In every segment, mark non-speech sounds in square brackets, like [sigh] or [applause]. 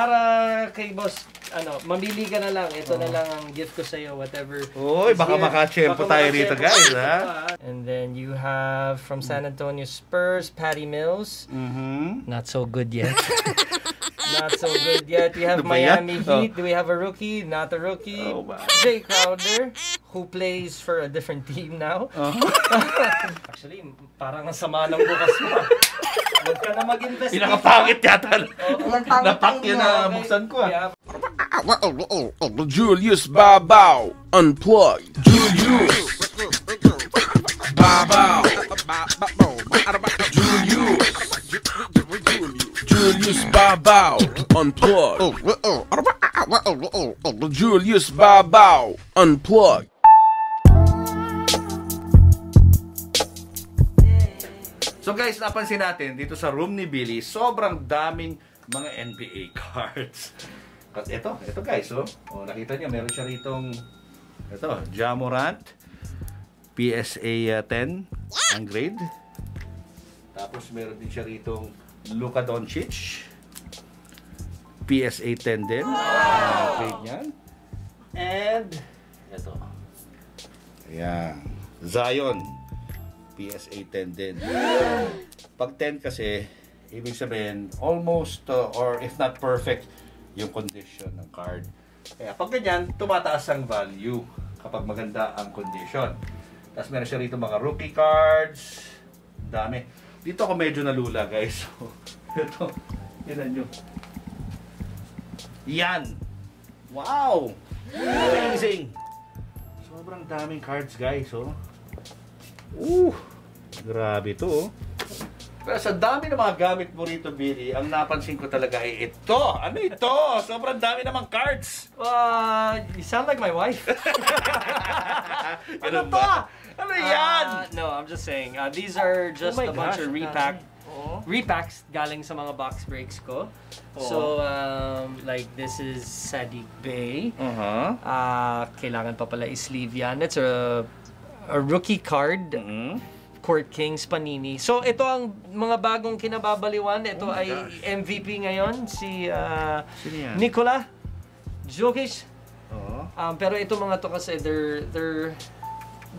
para kay boss, ano, mamili ka na lang. Ito na lang ang gift ko sa'yo, whatever. Uy, baka makachempo tayo rito, guys, ha? And then you have from San Antonio Spurs, Patty Mills. Mhm. Not so good yet. [laughs] Not so good yet. We have Ano? Miami Oh. Heat. Do we have a rookie? Not a rookie. Oh, my. Jay Crowder, who plays for a different team now. Uh-huh. [laughs] Actually, parang ang sama ng bukas mo. [laughs] Huwag ka na mag-invest. Pinakapangit yata. Napak yun na buksan ko, ah. Julius Babao Unplugged. Julius Babao. Julius. Julius Babao Unplugged. Julius Babao Unplugged. So guys, napansin natin dito sa room ni Billy, sobrang daming mga NBA [laughs] cards. At ito, ito guys, oh. oh nakita niyo, meron siya ritong ito, Jamorant PSA uh, 10 ang grade. Tapos meron din siya ritong Luka Doncic PSA 10 din. Ang grade niyan. And ito. Ayan. Zion PSA 10 din. Pag 10 kasi, ibig sabihin, almost uh, or if not perfect, yung condition ng card. Kaya pag ganyan, tumataas ang value kapag maganda ang condition. Tapos meron siya rito mga rookie cards. Dami. Dito ako medyo nalula, guys. [laughs] So, ito. Tignan nyo. Yan. Wow! Amazing! Sobrang daming cards, guys. Oh. Uh, grabe to. oh. Pero sa dami ng mga gamit mo rito, Billy, ang napansin ko talaga ay ito. Ano ito? Sobrang dami namang cards. Uh, you sound like my wife. [laughs] ano to? ba? Ano yan? Uh, no, I'm just saying. Uh, these are just Oh a bunch gosh, of ang repack dami. Oo. repacks galing sa mga box breaks ko. So, um, like this is Sadiq Bay. Uh-huh. Uh, kailangan pa pala i-sleeve yan. It's a, a rookie card. Mhm. Court Kings Panini. So, ito ang mga bagong kinababaliwan. Ito Oh ay gosh. MVP ngayon, si uh, Sino yan? Nikola Jokic. Oo. Um, pero ito mga to kasi they're they're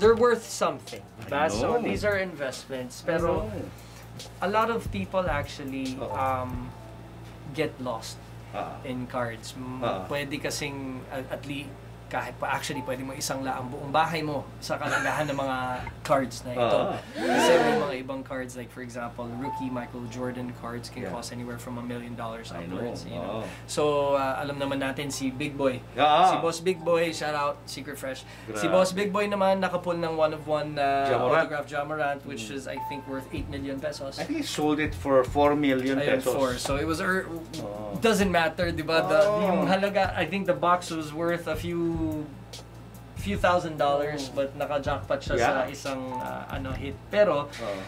they're worth something. Diba? So these are investments. Pero a lot of people actually Oo. um, get lost Ah. in cards. M- Ah. Pwede kasing at, at least kahit pa actually pwede mo isang laang buong bahay mo sa kalagahan ng mga cards na ito. Ah. Kasi may mga ibang cards like for example, rookie Michael Jordan cards can Yeah. cost anywhere from a million dollars I know. upwards. You know? Oo. So, uh, alam naman natin si Big Boy. Ah. Si Boss Big Boy, shout out, Secret Fresh. Si Grabe. Boss Big Boy naman, nakapull ng one of one uh, Ja Morant. autograph Jamarant, which is, I think, worth 8 million pesos. I think he sold it for 4 million Ayun, pesos. four. So it was, er, Oh. doesn't matter, di ba? The, Oh. Yung halaga, I think the box was worth a few few thousand dollars, but naka-jackpot siya sa Oh. Yeah. isang uh, ano hit. Pero, Oo.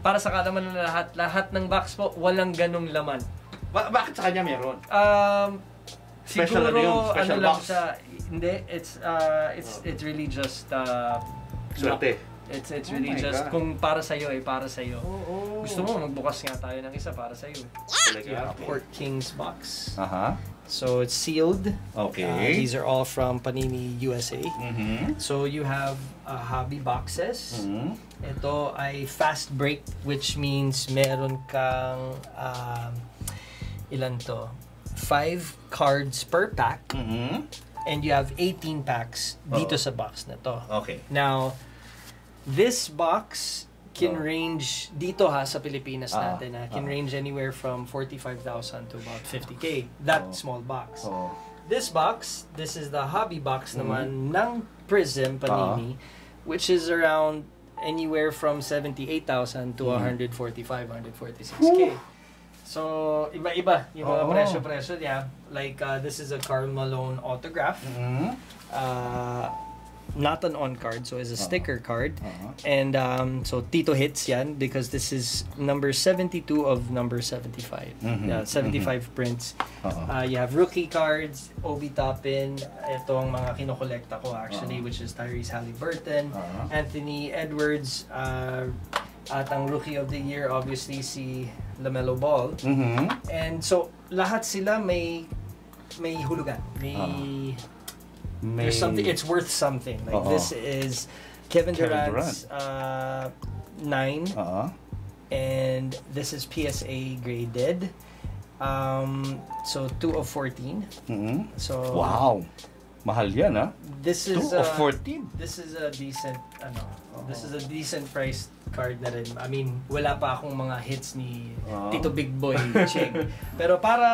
para sa kalaman ng lahat, lahat ng box po, walang ganong laman. Ba- bakit sa kanya meron? Um, Special siguro, ano yun? Special ano lang box? siya, hindi, it's, uh, it's, Oh. it's really just, uh, Swerte. It's, it's Oh really my just, God. kung para sa'yo ay para sa'yo. Oo. Gusto mo, magbukas nga tayo ng isa para sa'yo. Talaga? Yeah, Port Kings box. Aha. So it's sealed. Okay. Uh, these are all from Panini USA. Mhm. So you have uh, hobby boxes. Mhm. Ito ay fast break which means meron kang um, ilan to? Five cards per pack Mhm. and you have 18 packs dito Oo. sa box na to. Okay. Now, this box can Oh. range dito ha sa Pilipinas Ah, natin ha, can ah. range anywhere from 45,000 to about 50k. That Oh. small box. Oo. This box, this is the hobby box Mhm. naman ng Prism Panini, which is around anywhere from 78,000 to Mhm. 145, 146k. So, iba-iba yung mga presyo-presyo niya. Like, uh, this is a Karl Malone autograph. Mhm. Uh, not an on card, so it's a Oo. sticker card. Oo. And um, so Tito hits yan because this is number 72 of number 75. Mhm, Yeah, 75 prints. Oo. Uh, you have rookie cards, Obi Toppin, ito ang mga kinokolekta ko actually, Oo. which is Tyrese Halliburton, Oo. Anthony Edwards, uh, at ang rookie of the year obviously si LaMelo Ball. Mhm. And so lahat sila may may hulugan. May, May... there's something, it's worth something. Like Oo. this is Kevin Kevin Durant's uh, 9 Oo. and this is PSA graded. Um, so 2 of 14. Mhm. So Wow. Mahal yan, ha? this 2 is of uh, 14. this is a decent ano, this is a decent price card na rin. I mean, wala pa akong mga hits ni Oo. Tito Big Boy Cheng. Pero para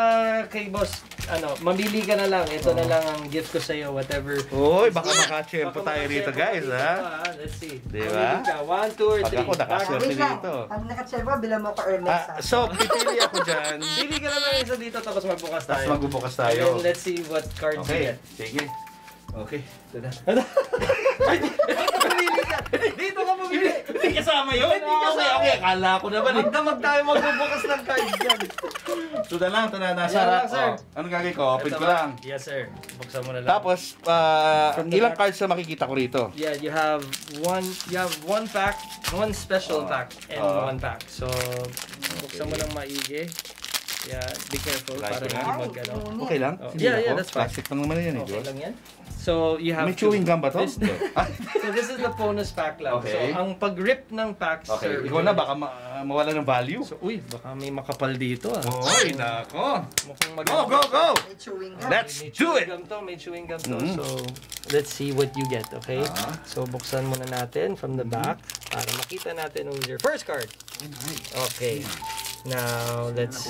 kay boss, ano, mamili ka na lang. Ito na lang ang gift ko sa iyo, whatever. Uy, baka makachempo Baka tayo rito, guys, ha? ah. Let's see. Di ba? ka. One, two, or Pag three. ako nakaswerte dito. Pag nakatservo, bilang mo ka Hermes. Ah, so, pipili ako dyan. [laughs] Pili ka na lang isa dito tapos magbukas Tapos tayo. magbubukas And tayo. then let's see what cards you Okay, get. sige. Okay, ito na. [laughs] [laughs] Dito ka mamili. Hindi kasama yun. Hindi kasama. Okay, okay. Akala ko naman eh. Magdamag tayo magbubukas ng cards dyan. Ito na lang, ito na. Nasa Yan lang, sir. Oh, Anong gagawin ko? Open ko lang. Yes, sir. Buksan mo na lang. Tapos, the ilang cards na makikita ko rito? Yeah, you have one. You have one pack, one special Ah. pack, and Ah. one pack. So, buksan mo ng maigi. Yeah, be careful Like para hindi Ay, mag ano. ngunit. Okay lang? Oh, yeah, yeah, that's fine. Plastic lang naman yan eh, Okay lang yan. So, you have May to- chewing gum ba to? This, [laughs] so, this is the bonus pack lang. Okay. So, ang pag-rip ng packs, okay, sir, ikaw na baka ma- mawala ng value. So, uy, baka may makapal dito ah. Oy, nako. Mukhang mag- Go, go, go! May chewing gum. Let's may do it! Gum to, may chewing gum to. Mhm. So, let's see what you get, okay? Ah. So, buksan muna natin from the back para makita natin who's your first card. Okay. Now, let's...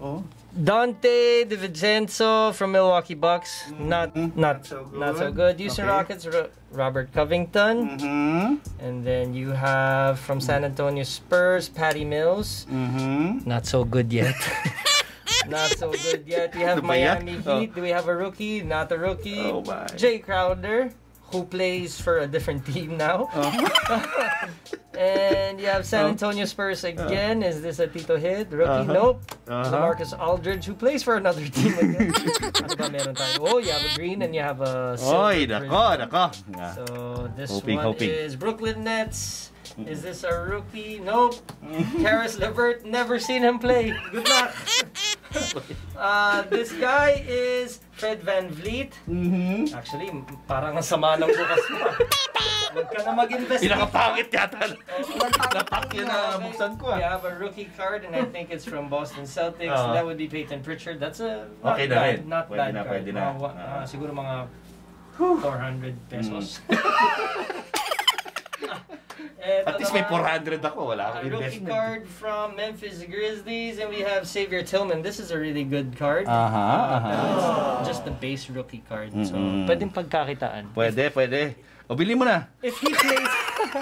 Oh. Dante DiVincenzo from Milwaukee Bucks. Not not so good. not so good. Houston Okay. Rockets. Ro- Robert Covington. Mm-hmm. And then you have from San Antonio Spurs, Patty Mills. Mm-hmm. Not so good yet. [laughs] Not so good yet. We have Ano ba yan? Miami Oh. Heat. Do we have a rookie? Not a rookie. Oh, my. Jay Crowder, who plays for a different team now. [laughs] and you have San Oh. Antonio Spurs again. Is this a Tito hit? Rookie? Uh-huh. Nope. Uh-huh. LaMarcus Aldridge, who plays for another [laughs] team again. ano ba meron tayo? Oh, you have a green and you have a silver. Oy, nako, nako. Yeah. So this Hoping, one hoping. is Brooklyn Nets. Is this a rookie? Nope. [laughs] Karis Levert, never seen him play. Good luck. [laughs] uh, this guy is Fred Van Vliet. Mm-hmm. Actually, parang ang sama ng bukas mo. ah. Huwag ka na mag-invest. Pinakapangit yata. [laughs] Napak yun na buksan ko We ah. have a rookie card and I think it's from Boston Celtics. Ah. that would be Peyton Pritchard. That's a not Okay na bad, rin. not Pwede bad na, card. pwede na. Ah. ah, siguro mga 400 pesos. Eto [laughs] At least may naman, 400 ako. Wala akong rookie investment. card from Memphis Grizzlies and we have Xavier Tillman. This is a really good card. Aha, Uh, aha. just the base rookie card. So, pwedeng pagkakitaan. Pwede, pwede. O, bili mo na. If he plays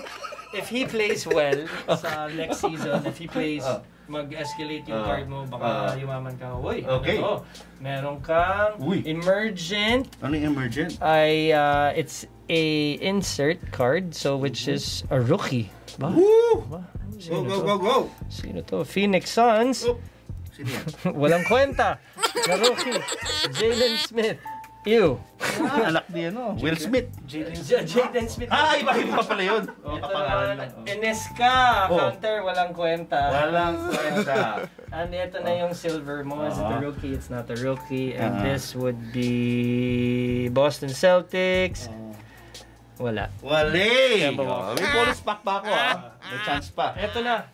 [laughs] if he plays well sa next season, if he plays Oh. mag-escalate yung Oh. card mo, baka Oh. yumaman ka. Uy, Okay. ito, meron kang Uy. emergent Ano yung emergent? ay uh, it's a insert card so which is a rookie. Ba? Woo! Ba? Go, Sino go, go, go! Sino to? Phoenix Suns. Oh. Sino yan? [laughs] Walang kwenta. Na rookie. Jalen Smith. Ew. Ah, anak niya, no? Will Smith. Jaden Jaden Smith. Ah, iba, iba pala yun. Oh, Ito kapangalan naman, lang. Oh. Eneska, Oh. counter, walang kwenta. Walang kwenta. And ito na yung silver mo. Is it a Ah. rookie? It's not a rookie. And Ah. this would be Boston Celtics. Wala. Yan ba? Oh, may bonus pack pa ako, ah. May chance pa. Ito na.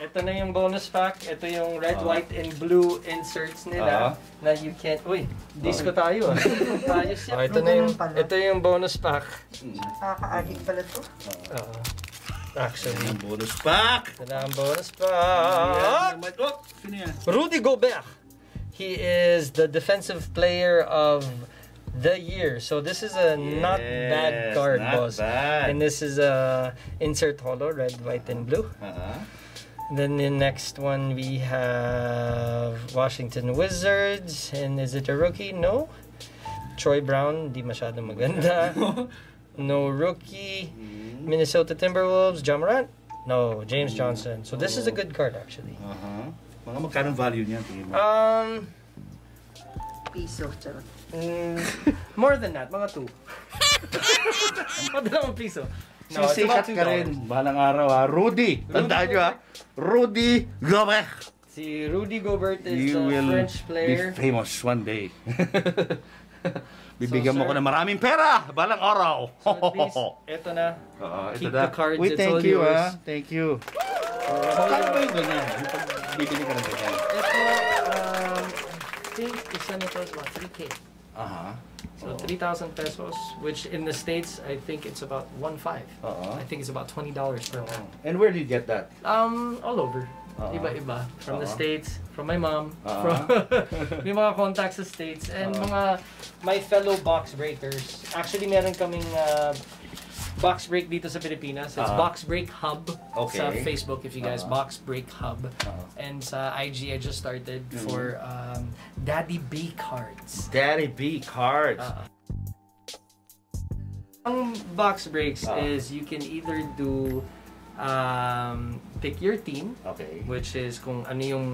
Ito na yung bonus pack. Ito yung red, Ah. white, and blue inserts nila Ah. na you can't... Uy, disco tayo. ah. [laughs] tayo siya. Oh, ito na yung, ito yung bonus pack. Nakaka-addict pala to. Oo. actually. Ang bonus pack! Ito na ang bonus Yan pack. Oh, sino yan? Rudy Gobert. He is the defensive player of the year. So this is a not bad card, not boss. bad. And this is a insert holo, red, white, and blue. Ah, Then the next one we have Washington Wizards. And is it a rookie? No. Troy Brown, di masyado maganda. [laughs] no rookie. Minnesota Timberwolves, John Morant. No, James Johnson. So this is a good card actually. Aha. Mga magkano value tingin? Um, Piso. Charot. mm, more than that, mga two. [laughs] mga dalawang piso. No, it's Sisikat about ka rin. Balang araw ha. Rudy. Tandaan nyo ha. Rudy Gobert. Si Rudy Gobert is You the will French player. be famous one day. [laughs] Bibigyan So, mo ko sir- ng maraming pera, balang araw. So at least, eto na. Oo, ito Keep na. the cards, it's thank all you yours. ah. Thank you. Kaya ba yung ganyan? Yung pag bibili ka ng ganyan? Think nito is what, 3K. Aha. So Oo. 3,000 pesos, which in the States, I think it's about 1.5. Oo. Uh-huh. I think it's about $20 per pack. Uh-huh. And where do you get that? Um, all over. Oo. Iba-iba. From the States, from my mom, Oo. from [laughs] may mga contacts sa States, and Oo. mga my fellow box breakers. Actually, meron kaming uh, box break dito sa Pilipinas. It's Oo. Box Break Hub Okay. sa Facebook if you guys Oo. Box Break Hub. Oo. And sa IG, I just started Mhm. for um, Daddy B cards. Daddy B cards. Uh, ang box breaks Ah. is you can either do um, pick your team, okay. which is kung ano yung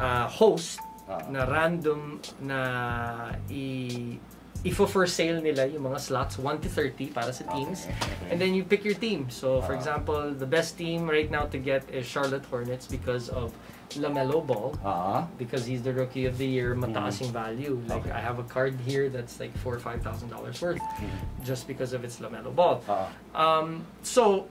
uh, host Ah. na random na i ifo for sale nila yung mga slots 1 to 30 para sa teams. Okay, okay. And then you pick your team. So for example, the best team right now to get is Charlotte Hornets because of LaMelo Ball Ah. because he's the rookie of the year, mataas Mhm. yung value. Like Okay. I have a card here that's like four or five thousand dollars worth Mhm. just because of its Lamelo Ball. Ah. Um, so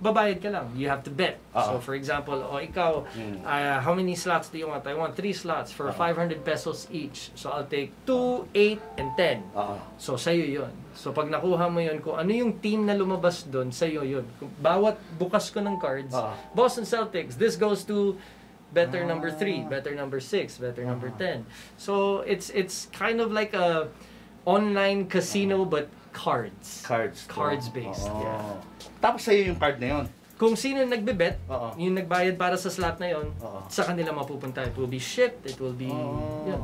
babayad ka lang. You have to bet. Ah. So for example, o ikaw, Mm. uh, how many slots do you want? I want three slots for Ah. 500 pesos each. So I'll take 2, 8, and 10. Ah. So sa'yo yun. So pag nakuha mo yun, kung ano yung team na lumabas doon, sa'yo yun. Kung Bawat bukas ko ng cards, Ah. Boston Celtics, this goes to better number 3, Ah. better number 6, better number Ah. 10. So it's it's kind of like a online casino but cards. Cards. to. Cards based, Oo. yeah. Tapos sa'yo yung card na yun. Kung sino yung nagbe-bet, Oo. yung nagbayad para sa slot na yon, Oo. sa kanila mapupunta. It will be shipped, it will be... Oh. yun.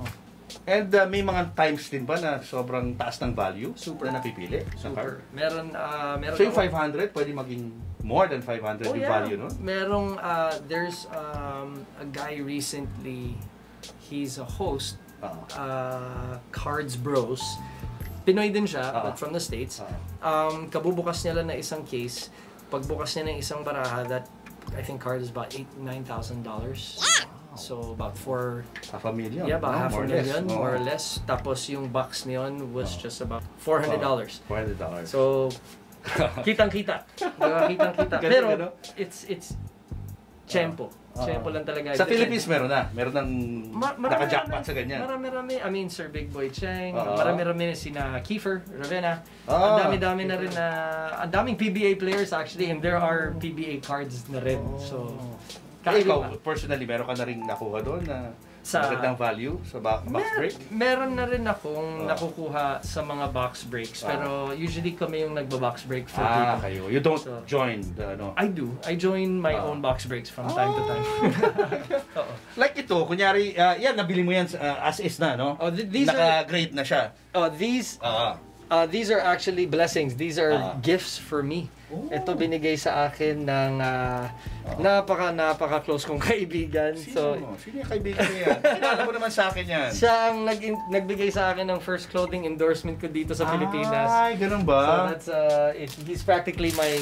And uh, may mga times din ba na sobrang taas ng value Super. na napipili sa card? Meron, ah, meron So yung ako- 500 pwede maging more than 500 Oh, yung yeah. value no? Merong, uh, there's um, a guy recently, he's a host, uh, Cards Bros. Pinoy din siya, Ah. but from the States. Ah. Um, kabubukas niya lang na isang case. Pagbukas niya ng isang baraha, that I think card is about eight nine thousand dollars. So about four, half a million. yeah, about no? half a less. million, Oo. more or less. Tapos yung box niyon was Oh. just about four hundred dollars. $400. So [laughs] kitang-kita. Diba? Kitang-kita. Ganun, Pero it's it's Tempo. Ah. Tempo lang talaga. Sa. Philippines meron na. Meron ng Ma- naka-jackpot sa ganyan. Marami-rami. I mean, Sir Big Boy Cheng. Oo. Marami-rami sina Kiefer, Ravenna. Ah, ang dami-dami na rin na... Ang daming PBA players actually and there are PBA cards na rin. So, Eh, ikaw, kakaiba. personally, meron ka na rin nakuha doon na Sa- magandang value sa ba- box Mer- break? meron na rin akong Oo. nakukuha sa mga box breaks. Ah. Pero usually kami yung nagba-box break for Ah, people. kayo. You don't So- join the ano. I do. I join my Ah. own box breaks from time to time. [laughs] Oo. Like ito, kunyari, ah, yan, nabili mo yan ah, as is na, no? Oh, th- these are Naka-grade na siya. oh, these Ah. uh, these are actually blessings. These are Ah. gifts for me. Oh. Ito binigay sa akin ng ah, napaka napaka close kong [laughs] kaibigan. So Sino? Sino yung kaibigan mo yan? Kilala mo naman sa akin yan. siya ang nag nagbigay sa akin ng first clothing endorsement ko dito sa Pilipinas. Ay, ganun So ba? that's uh it, he's practically my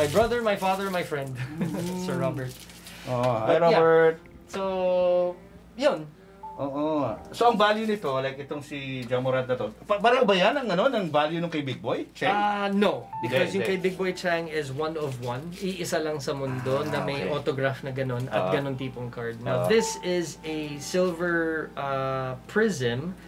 my brother, my father, my friend. [laughs] Sir Robert. Oh, But hi yeah. Robert. So, yun. Oo. So ang value nito, like itong si Jamorad na to, pa- pareho ba yan ang ano, ng value ng kay Big Boy? Check. Ah, no. Because Hindi, yung kay hindi. Big Boy Chang is one of one. Iisa lang sa mundo Ah, na may okay. autograph na ganun at Ah. ganun tipong card. Now, Ah. this is a silver uh, prism.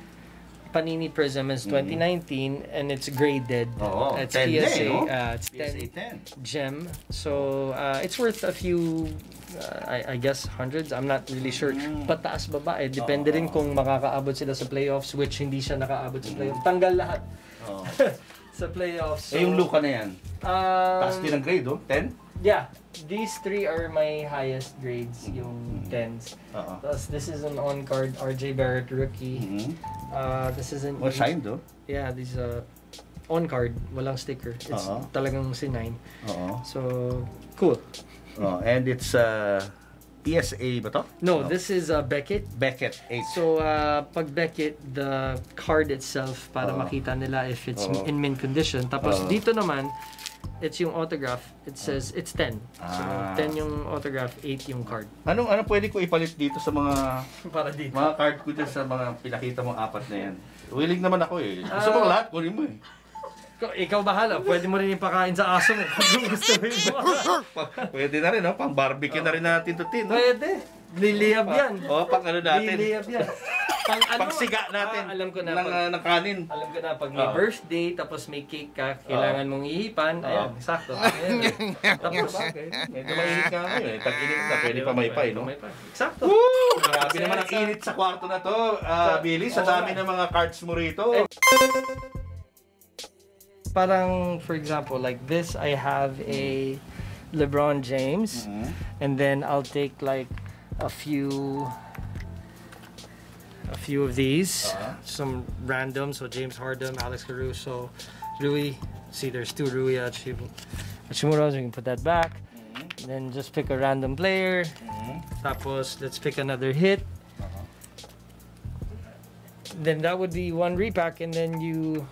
Panini Prism is 2019 and it's graded. Mm. Oo, It's 10 PSA. din, no? uh, it's PSA 10 10. gem. So, uh, it's worth a few, uh, I, I guess, hundreds. I'm not really sure. Mm. Pataas baba eh. Depende rin Oo. kung makakaabot sila sa playoffs, which hindi siya nakaabot sa playoffs. Tanggal lahat Oo. [laughs] sa playoffs. eh yung Luka na yan. Um, Taas din ang grade, oh. 10? Yeah. These three are my highest grades, yung Mm. 10s. Oo. Plus, this is an on-card RJ Barrett rookie. Mhm. Uh, this is an... Well, signed, oh. Yeah, this is a on-card. Walang sticker. It's Oo. talagang C9. Oo. So, cool. Oh, and it's uh, PSA ba to? No, this is uh, Beckett. Beckett 8. So, uh, pag Beckett, the card itself, para Oo. makita nila if it's Oo. in mint condition. Tapos Oo. dito naman, it's yung autograph. It says it's 10. So, Ah. 10 yung autograph, 8 yung card. Anong ano pwede ko ipalit dito sa mga [laughs] Para dito. mga card ko dyan sa mga pinakita mong apat na yan? Willing naman ako eh. Gusto mo Ah. lahat, kunin mo eh. Ikaw, ikaw bahala. Pwede mo rin ipakain sa aso mo kung gusto mo yung [laughs] Pa- Pwede na rin, no? Pang barbecue na rin natin to tin, no? Pwede. Liliyab yan. O, pang ano natin. Liliyab yan. Pang [laughs] ano? Pang siga natin. Ah, alam ko na. Ng, Pag, ah, ng kanin. alam ko na, pag may Oo. birthday, tapos may cake ka, kailangan mong ihipan. Ayan, Oo. sakto. Ayan. [laughs] tapos, Medyo mainit ka ngayon eh. Tag-init na, pwede pa may pay, no? Sakto. Grabe naman ang init sa kwarto na to, ah, Billy. Sa Oo. dami ng mga cards mo rito. Eh, Parang, for example, like this, I have a LeBron James. Mhm. and then I'll take like a few a few of these Uh-huh. some random so James Harden Alex Caruso Rui see there's two Rui Hachim- Hachimura so we can put that back Mhm. and then just pick a random player Mhm. tapos let's pick another hit Uh-huh. then that would be one repack and then you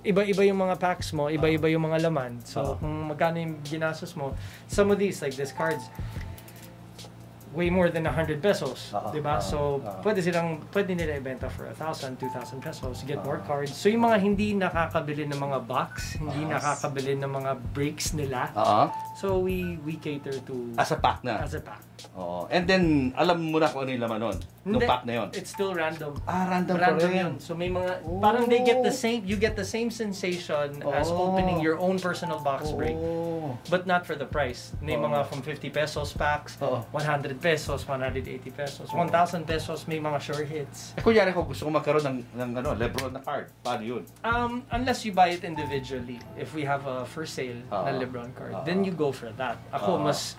iba-iba yung mga packs mo, iba-iba yung mga laman. So, Oo. kung magkano yung ginastos mo, some of these, like these cards, way more than 100 pesos. Oo, diba? oo, So, oo. pwede silang, pwede nila ibenta for 1,000, 2,000 pesos, get more Oo. cards. So, yung mga hindi nakakabili ng mga box, hindi Oo. nakakabili ng mga breaks nila, Oo. so we we cater to As a pack na. as a pack. Oo. And then, alam mo na kung ano yung laman nun. Nung Hindi. pack na yun. It's still random. Ah, random, Random yun. So may mga, parang they get the same, you get the same sensation as Oh. opening your own personal box break. Oo. But not for the price. May Oo. mga from 50 pesos packs, Oo. 100 pesos, 180 pesos, 1,000 pesos, may mga sure hits. Eh, kunyari ko gusto ko magkaroon ng, ng ano, Lebron na card. Paano yun? Um, unless you buy it individually, if we have a for sale na Oo. Lebron card, Oo. then you go for that. Ako, Oo. mas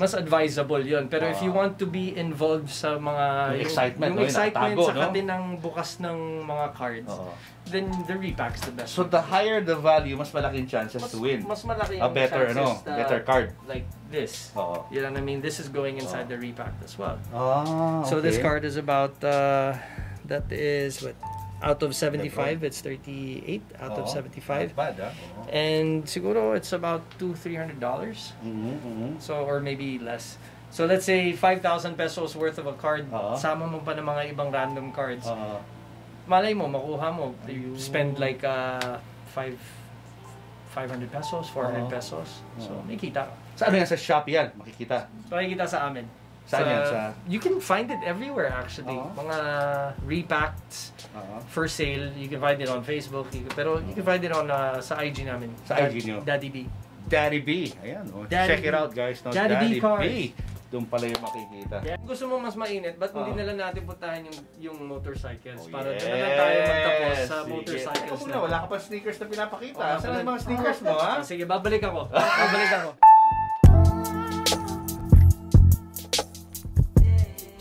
mas advisable yun. Pero if you want to be involved sa mga... Yung excitement, yung no? Yung excitement nakatago, sa no? bukas ng mga cards, Oo. then the repack's the best. So, the higher the value, mas malaking chances mas, to win. mas malaki A yung better, chances ano, na, better card. Like this. Oo. You know what I mean? This is going inside Oo. the repack as well. Ah, So this card is about, uh, that is, what, out of 75, it's 38 out of 75. Not bad, ah. Oo. And siguro it's about two, three hundred dollars. Mhm, mhm. So, or maybe less. So let's say 5,000 pesos worth of a card, Oo. sama mo pa ng mga ibang random cards. Oo. Malay mo, makuha mo. You Ayun. spend like uh, five, 500 pesos, 400 Oo. pesos. So, Oo. may kita ka. Sa ano yan? Sa Shopee yan, makikita. So, makikita sa amin. Saan yan? Sa- You can find it everywhere actually. Oo. Mga repacked Oo. for sale. You can find it on Facebook. You can, pero you can find it on uh, sa IG namin. Sa Dad- IG nyo? Daddy B. Daddy B. Ayan, oh. Daddy check it B. out guys. No? Daddy B cards. Doon pala yung makikita. Kung gusto mo mas mainit, ba't hindi Oo. na lang natin puntahan yung, yung motorcycles? Oh, para yes. doon na lang tayo magtapos sa Sige. motorcycles Teka muna, wala ka pa sneakers na pinapakita. Oo, Saan ang mga sneakers mo, [laughs] ha? Sige, babalik ako. babalik ako. [laughs]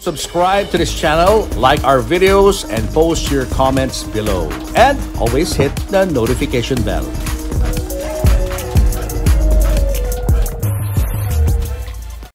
Subscribe to this channel, like our videos, and post your comments below. And always hit the notification bell.